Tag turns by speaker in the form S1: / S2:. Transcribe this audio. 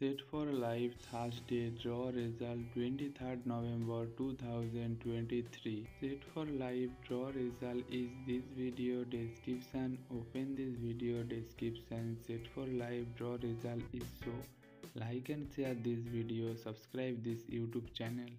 S1: Set for Life Thursday draw result 23rd November 2023. Set for Life draw result is this video description. Open this video description. Set for Life draw result is so. Like and share this video. Subscribe this YouTube channel.